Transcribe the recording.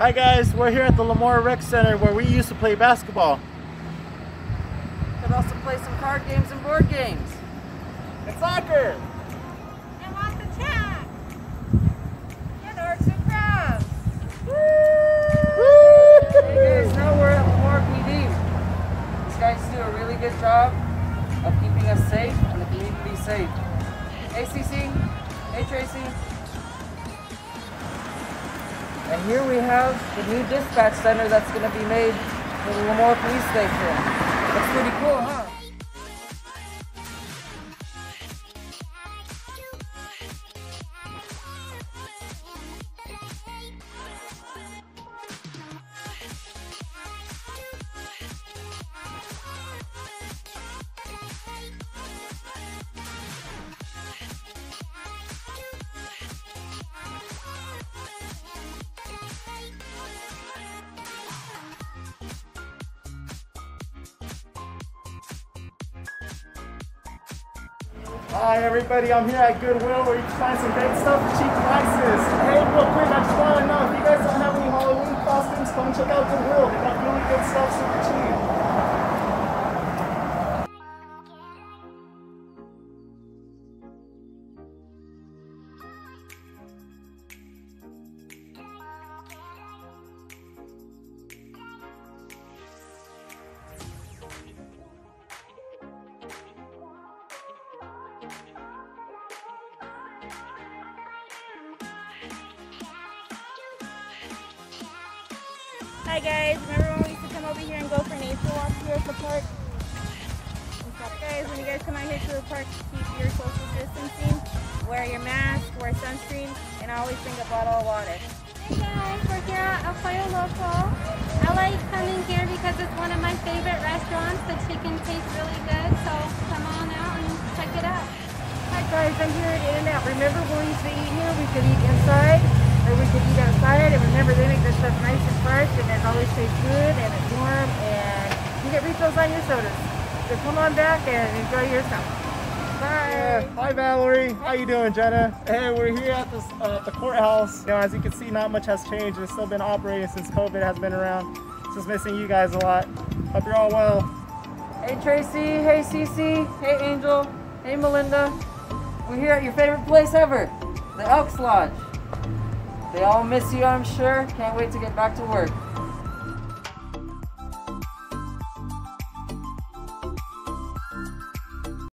Hi guys, we're here at the Lemoore Rec Center where we used to play basketball. Could also play some card games and board games. And soccer! And lots of chat. And arts and crafts. Woo! Woo! Hey guys, now we're at Lemoore PD. These guys do a really good job of keeping us safe and the community safe. Hey CC, hey Tracy. And here we have the new dispatch center that's going to be made for the Lemoore Police Station. That's pretty cool, huh? Hi everybody, I'm here at Goodwill where you can find some great stuff for cheap prices. Hey, real quick, I just want to know if you guys Hi guys, remember when we used to come over here and go for nature walks here at the park? Guys, when you guys come out here to the park, keep your social distancing, wear your mask, wear sunscreen, and always bring a bottle of water. Hey guys, we're here at El Pollo Loco. I like coming here because it's one of my favorite restaurants. The chicken tastes really good, so come on out and check it out. Hi guys, I'm here at In-N-Out. Remember when we used to eat here? We could eat inside or we could eat outside. And remember, they make this stuff nice and fresh and it always tastes good and it's warm and you get refills on your sodas. So come on back and enjoy yourself. Bye. Yeah. Hi Valerie, how you doing Jenna? Hey, we're here at this, uh, the courthouse. You know, as you can see, not much has changed. It's still been operating since COVID has been around. Just missing you guys a lot. Hope you're all well. Hey Tracy, hey Cece, hey Angel, hey Melinda. We're here at your favorite place ever, the Elks Lodge. They all miss you, I'm sure. Can't wait to get back to work.